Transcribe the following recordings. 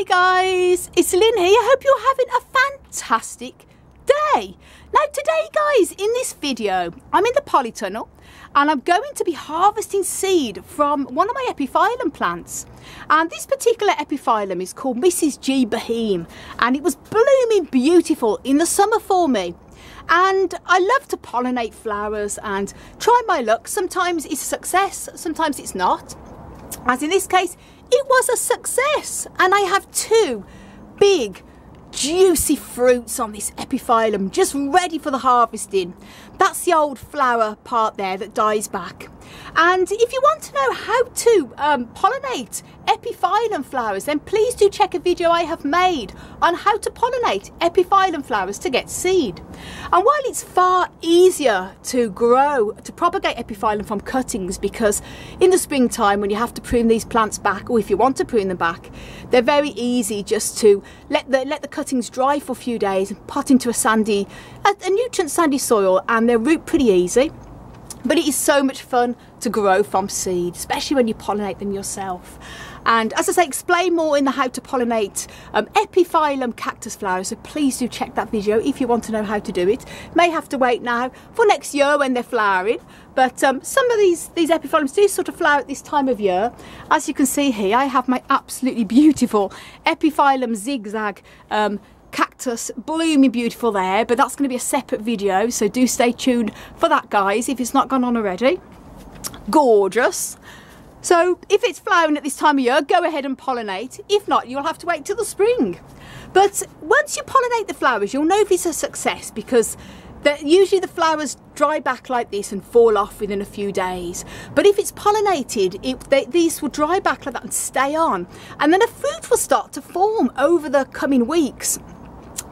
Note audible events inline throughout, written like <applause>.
Hi guys, it's Lynn here. I hope you're having a fantastic day. Now today guys, in this video, I'm in the polytunnel and I'm going to be harvesting seed from one of my epiphyllum plants. And this particular epiphyllum is called Mrs. G. Boheme and it was blooming beautiful in the summer for me. And I love to pollinate flowers and try my luck. Sometimes it's a success, sometimes it's not. As in this case, it was a success and I have two big juicy fruits on this epiphyllum just ready for the harvesting. That's the old flower part there that dies back. And if you want to know how to um, pollinate epiphyllum flowers, then please do check a video I have made on how to pollinate epiphyllum flowers to get seed. And while it's far easier to grow, to propagate epiphyllum from cuttings, because in the springtime when you have to prune these plants back, or if you want to prune them back, they're very easy just to let the, let the cuttings dry for a few days and pot into a sandy, a, a nutrient sandy soil and they'll root pretty easy. But it is so much fun to grow from seed, especially when you pollinate them yourself. And as I say, explain more in the how to pollinate um, epiphyllum cactus flowers. So please do check that video if you want to know how to do it. May have to wait now for next year when they're flowering. But um, some of these, these epiphyllums do sort of flower at this time of year. As you can see here, I have my absolutely <laughs> beautiful epiphyllum zigzag um, cactus blooming beautiful there but that's going to be a separate video so do stay tuned for that guys if it's not gone on already gorgeous so if it's flowering at this time of year go ahead and pollinate if not you'll have to wait till the spring but once you pollinate the flowers you'll know if it's a success because the, usually the flowers dry back like this and fall off within a few days. But if it's pollinated, it, they, these will dry back like that and stay on. And then a fruit will start to form over the coming weeks.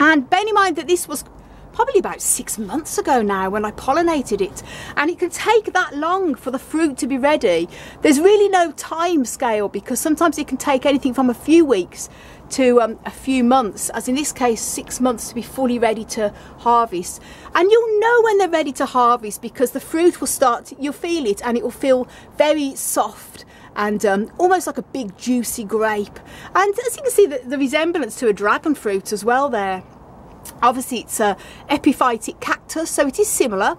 And bear in mind that this was probably about six months ago now when I pollinated it. And it can take that long for the fruit to be ready. There's really no time scale because sometimes it can take anything from a few weeks to um, a few months as in this case six months to be fully ready to harvest. And you'll know when they're ready to harvest because the fruit will start you'll feel it and it will feel very soft and um, almost like a big juicy grape. And as you can see, the, the resemblance to a dragon fruit as well there. Obviously it's a epiphytic cactus, so it is similar.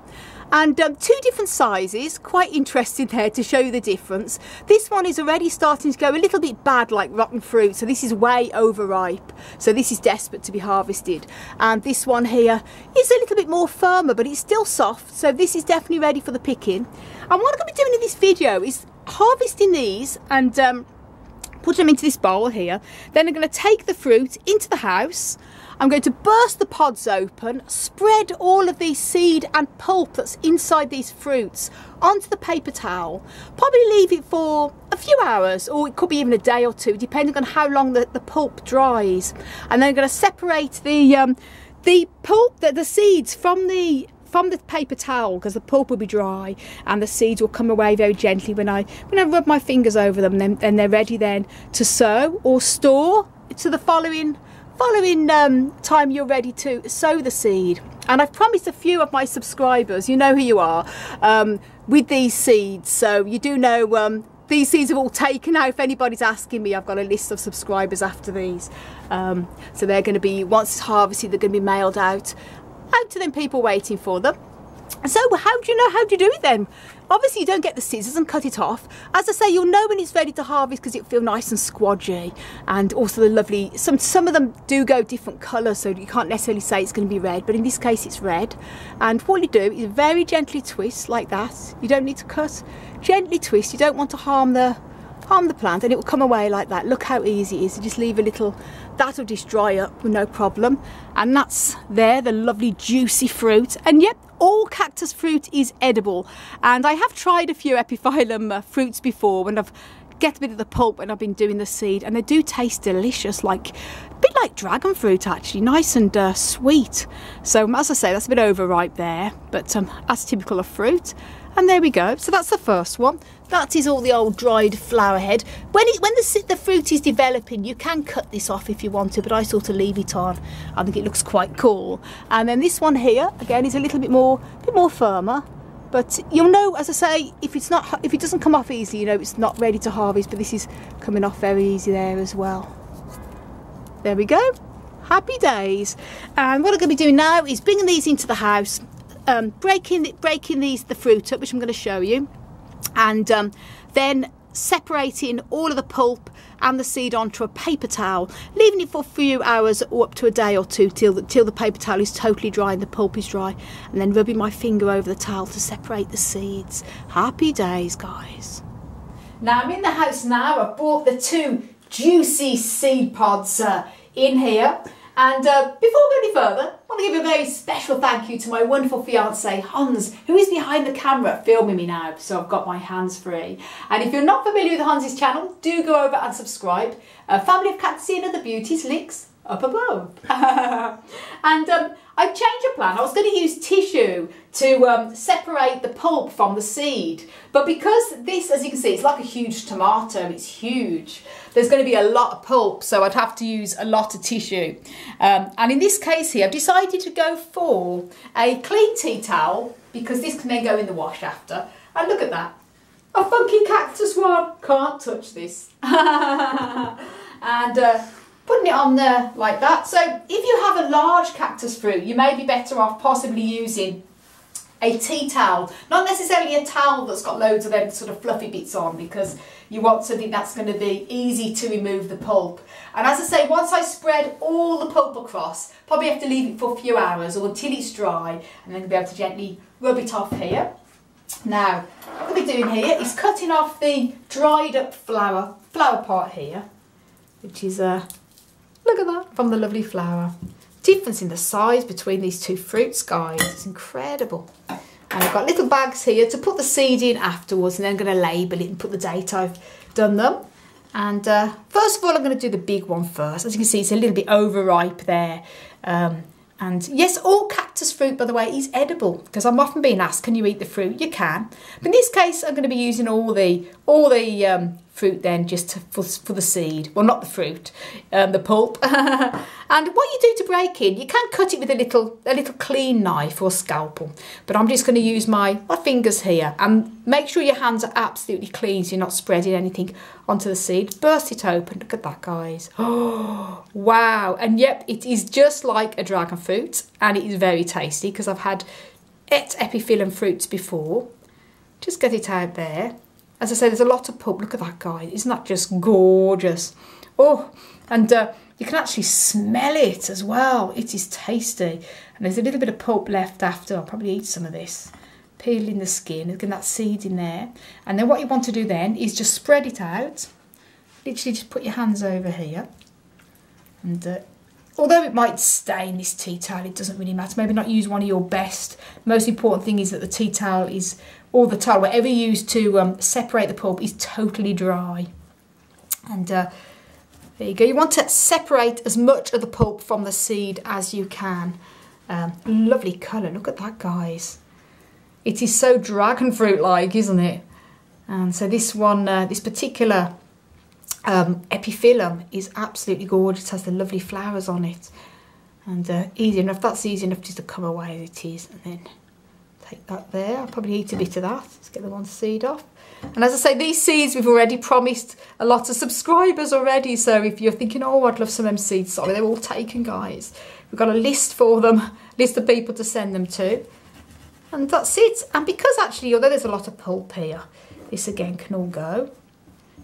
And um, two different sizes quite interesting there to show the difference. This one is already starting to go a little bit bad like rotten fruit so this is way overripe. So this is desperate to be harvested. And this one here is a little bit more firmer but it's still soft so this is definitely ready for the picking. And what I'm going to be doing in this video is harvesting these and um, put them into this bowl here. Then I'm going to take the fruit into the house. I'm going to burst the pods open, spread all of the seed and pulp that's inside these fruits onto the paper towel. Probably leave it for a few hours or it could be even a day or two depending on how long the, the pulp dries. And then I'm going to separate the um, the pulp, the, the seeds from the from the paper towel because the pulp will be dry and the seeds will come away very gently when I when I rub my fingers over them then, they're ready then to sow or store to the following following um, time you're ready to sow the seed. And I've promised a few of my subscribers you know who you are um, with these seeds. So you do know um, these seeds are all taken now if anybody's asking me I've got a list of subscribers after these. Um, so they're going to be once it's harvested they're going to be mailed out out to them people waiting for them. So how do you know how do you do it then? Obviously you don't get the scissors and cut it off. As I say, you'll know when it's ready to harvest because it'll feel nice and squodgy and also the lovely, some, some of them do go different colours so you can't necessarily say it's going to be red but in this case it's red and what you do is very gently twist like that. You don't need to cut, gently twist, you don't want to harm the harm the plant and it will come away like that. Look how easy it is. You just leave a little, that'll just dry up with no problem. And that's there, the lovely juicy fruit. And yep, all cactus fruit is edible. And I have tried a few epiphyllum uh, fruits before when I've get a bit of the pulp when I've been doing the seed and they do taste delicious like a bit like dragon fruit actually nice and uh, sweet so as I say that's a bit overripe there but um, that's typical of fruit and there we go. So that's the first one. That is all the old dried flower head. When it when the, the fruit is developing, you can cut this off if you want to, but I sort of leave it on. I think it looks quite cool. And then this one here, again, is a little bit more, bit more firmer. But you'll know, as I say, if it's not, if it doesn't come off easily, you know it's not ready to harvest. But this is coming off very easy there as well. There we go. Happy days. And what I'm going to be doing now is bringing these into the house, um, breaking breaking these the fruit up, which I'm going to show you, and um, then separating all of the pulp and the seed onto a paper towel, leaving it for a few hours or up to a day or two till the, till the paper towel is totally dry and the pulp is dry, and then rubbing my finger over the towel to separate the seeds. Happy days, guys. Now I'm in the house now. I bought the two juicy seed pods uh, in here. And uh, before we go any further, I want to give a very special thank you to my wonderful fiance Hans, who is behind the camera filming me now, so I've got my hands free. And if you're not familiar with Hans's channel, do go over and subscribe. Uh, Family of Cats and Other Beauties links up above. <laughs> and um, I changed a plan. I was going to use tissue to um, separate the pulp from the seed. But because this, as you can see, it's like a huge tomato, it's huge. There's going to be a lot of pulp, so I'd have to use a lot of tissue. Um, and in this case here, I've decided to go for a clean tea towel because this can then go in the wash after. And look at that. A funky cactus one. Can't touch this. <laughs> and uh, putting it on there like that. So if you have a large cactus fruit, you may be better off possibly using a tea towel, not necessarily a towel that's got loads of them sort of fluffy bits on because you want something that's going to be easy to remove the pulp. And as I say, once I spread all the pulp across, probably have to leave it for a few hours or until it's dry and then be able to gently rub it off here. Now, what we're doing here is cutting off the dried up flower, flower part here, which is a uh, Look at that, from the lovely flower. Difference in the size between these two fruits, guys. It's incredible. And I've got little bags here to put the seed in afterwards and then I'm going to label it and put the date I've done them. And uh, first of all, I'm going to do the big one first. As you can see, it's a little bit overripe there. Um, and yes, all cactus fruit, by the way, is edible because I'm often being asked, can you eat the fruit? You can. But in this case, I'm going to be using all the all the um, fruit then just to, for, for the seed. Well, not the fruit, um, the pulp. <laughs> and what you do to break in, you can cut it with a little a little clean knife or scalpel. But I'm just going to use my, my fingers here and make sure your hands are absolutely clean so you're not spreading anything onto the seed. Burst it open. Look at that, guys. Oh, <gasps> wow. And yep, it is just like a dragon fruit and it is very tasty because I've had et epiphyllum fruits before. Just get it out there. As I say, there's a lot of pulp. Look at that guy. Isn't that just gorgeous? Oh, and uh, you can actually smell it as well. It is tasty. And there's a little bit of pulp left after. I'll probably eat some of this. Peeling the skin, again that seed in there. And then what you want to do then is just spread it out. Literally just put your hands over here. And uh, although it might stain this tea towel, it doesn't really matter. Maybe not use one of your best. Most important thing is that the tea towel is or the towel, whatever you use to um, separate the pulp is totally dry. And uh, there you go. You want to separate as much of the pulp from the seed as you can. Um, lovely colour. Look at that, guys. It is so dragon fruit-like, isn't it? And so this one, uh, this particular um, epiphyllum is absolutely gorgeous. It has the lovely flowers on it. And uh, easy enough. That's easy enough just to come away as it is. And then take that there. I'll probably eat a bit of that. Let's get the one seed off. And as I say, these seeds we've already promised a lot of subscribers already. So if you're thinking, oh, I'd love some of seeds, sorry, they're all taken, guys. We've got a list for them, <laughs> list of people to send them to. And that's it. And because actually, although there's a lot of pulp here, this again can all go.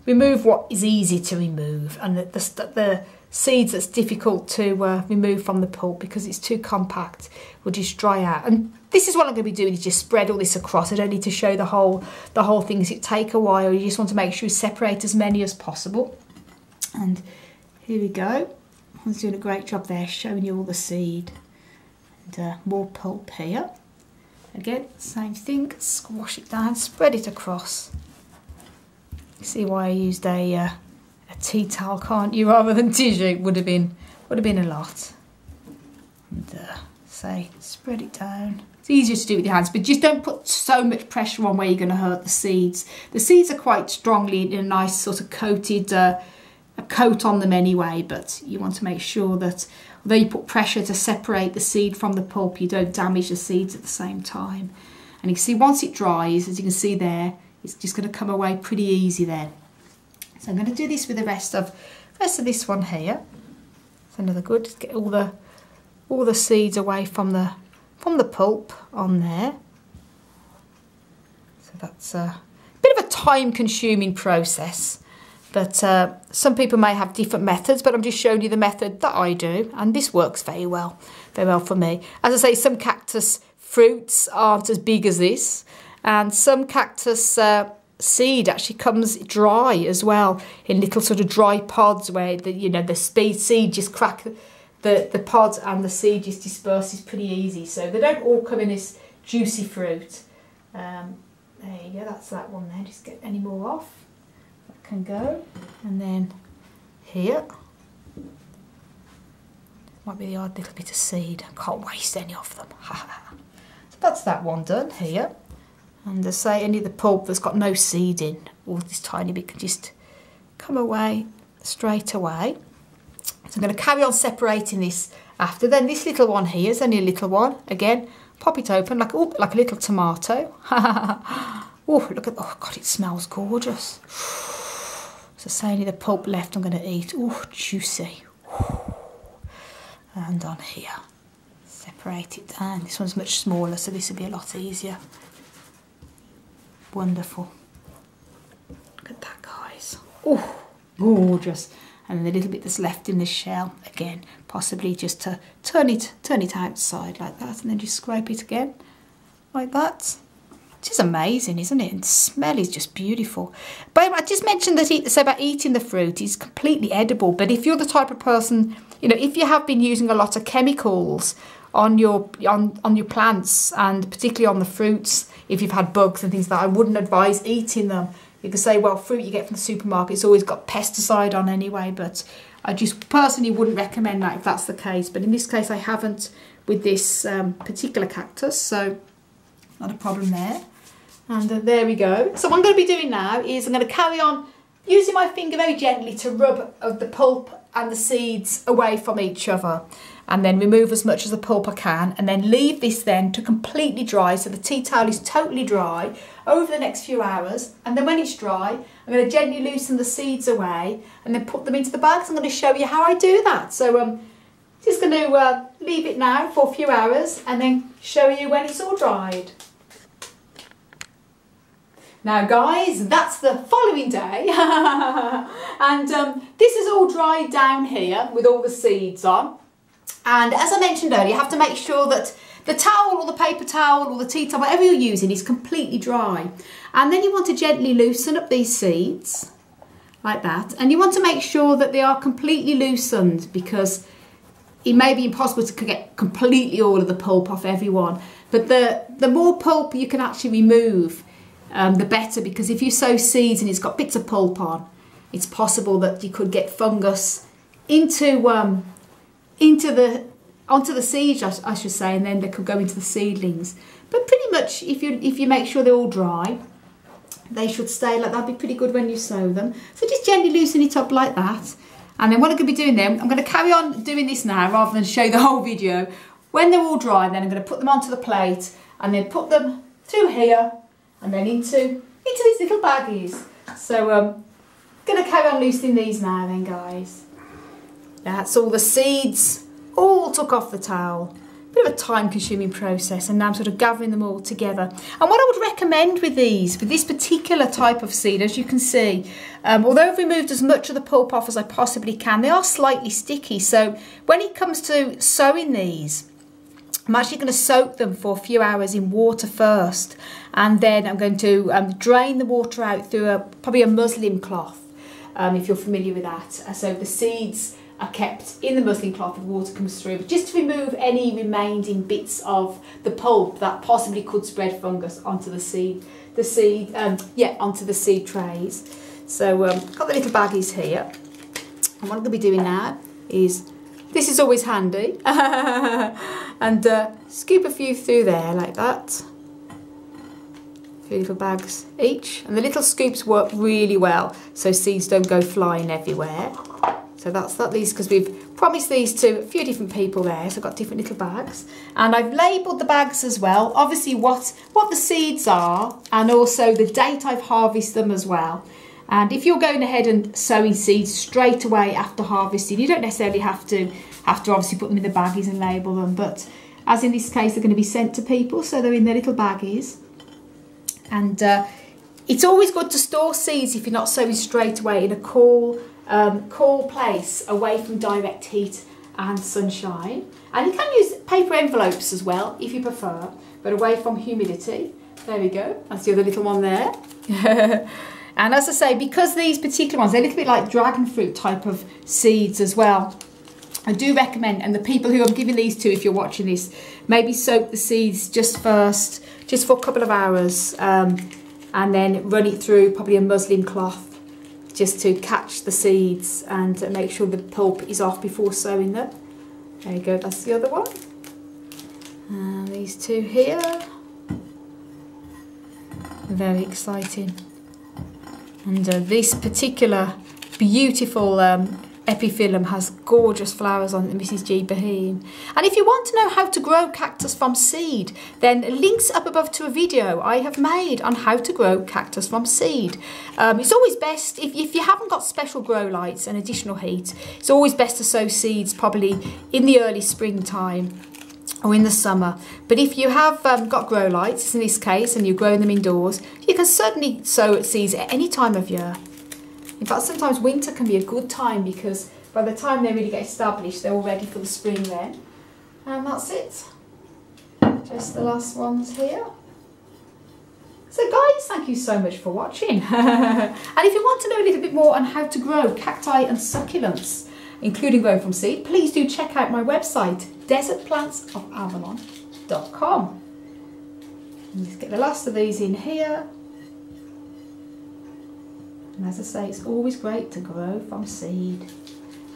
Remove what is easy to remove and the, the, the seeds that's difficult to uh, remove from the pulp because it's too compact will just dry out. And this is what I'm going to be doing is just spread all this across. I don't need to show the whole the whole thing it take a while. You just want to make sure you separate as many as possible. And here we go. I was doing a great job there showing you all the seed. And uh, more pulp here. Again, same thing, squash it down, spread it across. See why I used a, uh, a tea towel, can't you, rather than tissue? Would have been would have been a lot. And uh, say, spread it down. It's easier to do with your hands, but just don't put so much pressure on where you're going to hurt the seeds. The seeds are quite strongly in a nice sort of coated uh, a coat on them anyway, but you want to make sure that although you put pressure to separate the seed from the pulp, you don't damage the seeds at the same time. And you can see once it dries, as you can see there, it's just going to come away pretty easy then. So I'm going to do this with the rest of rest of this one here. It's another good. Get all the all the seeds away from the from the pulp on there. So that's a bit of a time consuming process. But uh, some people may have different methods, but I'm just showing you the method that I do, and this works very well, very well for me. As I say, some cactus fruits aren't as big as this, and some cactus uh, seed actually comes dry as well in little sort of dry pods where the you know the seed just crack the the pod and the seed just disperses pretty easy. So they don't all come in this juicy fruit. Um, there you go, that's that one there. Just get any more off. That can go. And then here. Might be the odd little bit of seed. I can't waste any of them. <laughs> So that's that one done here. And to say any of the pulp that's got no seed in all this tiny bit can just come away straight away so I'm going to carry on separating this after then this little one here is only a little one again pop it open like oh like a little tomato <laughs> oh look at oh god it smells gorgeous <sighs> so say only the pulp left I'm going to eat. Oh, juicy. <sighs> And on here. Separate it down. This one's much smaller, so this will be a lot easier. Wonderful. Look at that, guys. Oh, gorgeous. And the little bit that's left in the shell, again, possibly just to turn it, turn it outside like that, and then just scrape it again, like that. Which is amazing, isn't it? And the smell is just beautiful. But I just mentioned that so about eating the fruit is completely edible. But if you're the type of person, you know, if you have been using a lot of chemicals on your on on your plants and particularly on the fruits, if you've had bugs and things like that, I wouldn't advise eating them. You could say, well, fruit you get from the supermarket, it's always got pesticide on anyway, but I just personally wouldn't recommend that if that's the case. But in this case, I haven't with this um, particular cactus, so not a problem there. And uh, there we go. So what I'm going to be doing now is I'm going to carry on using my finger very gently to rub the pulp and the seeds away from each other and then remove as much of the pulp I can and then leave this then to completely dry so the tea towel is totally dry over the next few hours and then when it's dry I'm going to gently loosen the seeds away and then put them into the bags. I'm going to show you how I do that. So um, just going to uh, leave it now for a few hours and then show you when it's all dried. Now guys, that's the following day <laughs> and um, this is all dried down here with all the seeds on and as I mentioned earlier you have to make sure that the towel or the paper towel or the tea towel, whatever you're using is completely dry. And then you want to gently loosen up these seeds like that. And you want to make sure that they are completely loosened because it may be impossible to get completely all of the pulp off everyone. But the the more pulp you can actually remove um, the better because if you sow seeds and it's got bits of pulp on, it's possible that you could get fungus into um, into the onto the seeds, I, I, should say, and then they could go into the seedlings. But pretty much, if you if you make sure they're all dry, they should stay like that'd be pretty good when you sow them. So just gently loosen it up like that. And then what I'm going to be doing then, I'm going to carry on doing this now rather than show the <laughs> whole video. When they're all dry, then I'm going to put them onto the plate and then put them through here and then into, into these little baggies. So I'm um, going to carry on loosening these now then guys. That's all the seeds all took off the towel. Bit of a time consuming process and now I'm sort of gathering them all together. And what I would recommend with these, with this particular type of seed, as you can see, um, although I've removed as much of the pulp off as I possibly can, they are slightly sticky. So when it comes to sowing these, I'm actually going to soak them for a few hours in water first and then I'm going to um, drain the water out through a, probably a muslin cloth um, if you're familiar with that. So the seeds are kept in the muslin cloth and water comes through just to remove any remaining bits of the pulp that possibly could spread fungus onto the seed, the seed, um, yeah, onto the seed trays. So um, got the little baggies here and what I'm going to be doing now is this is always handy. <laughs> and uh, scoop a few through there like that. Three little bags each. And the little scoops work really well so seeds don't go flying everywhere. So that's that these because we've promised these to a few different people there. So I've got different little bags. And I've labelled the bags as well. Obviously what, what the seeds are and also the date I've harvested them as well. And if you're going ahead and sowing seeds straight away after harvesting, you don't necessarily have to have to obviously put them in the baggies and label them, but as in this case, they're going to be sent to people, so they're in their little baggies. And uh, it's always good to store seeds if you're not sowing straight away in a cool, um, cool place away from direct heat and sunshine. And you can use paper envelopes as well if you prefer, but away from humidity. There we go, that's the other little one there. <laughs> and as I say, because these particular ones, they're a little bit like dragon fruit type of seeds as well. I do recommend, and the people who I'm giving these to, if you're watching this, maybe soak the seeds just first, just for a couple of hours, um, and then run it through probably a muslin cloth just to catch the seeds and make sure the pulp is off before sowing them. There you go, that's the other one. And these two here. Very exciting. And uh, this particular beautiful um, Epiphyllum has gorgeous flowers on Mrs. G. Behan. And if you want to know how to grow cactus from seed, then links up above to a video I have made on how to grow cactus from seed. Um, it's always best, if, if you haven't got special grow lights and additional heat, it's always best to sow seeds probably in the early springtime or in the summer. But if you have um, got grow lights, in this case, and you're growing them indoors, you can certainly sow seeds at any time of year. In fact, sometimes winter can be a good time because by the time they really get established, they're all ready for the spring then. And that's it. Just the last ones here. So guys, thank you so much for watching. <laughs> and if you want to know a little bit more on how to grow cacti and succulents, including growing from seed, please do check out my website, desertplantsofavalon.com. Let's get the last of these in here. And as I say, it's always great to grow from seed.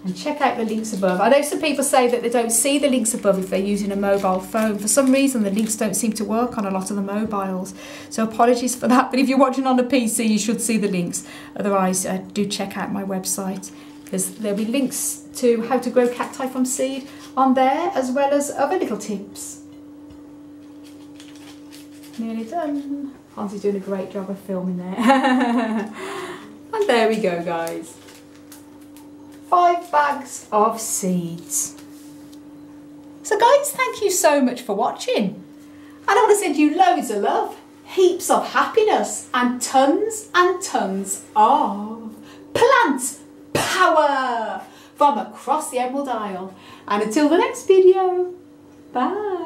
And check out the links above. I know some people say that they don't see the links above if they're using a mobile phone. For some reason, the links don't seem to work on a lot of the mobiles. So apologies for that. <laughs> But if you're watching on a PC, you should see the links. Otherwise, uh, do check out my website. Because there'll be links to how to grow cacti from seed on there, as well as other little tips. Nearly done. Hansi's doing a great job of filming there. <laughs> And there we go, guys. Five bags of seeds. So guys, thank you so much for watching. And I want to send you loads of love, heaps of happiness, and tons and tons of plant power from across the Emerald Isle. And until the next video, bye.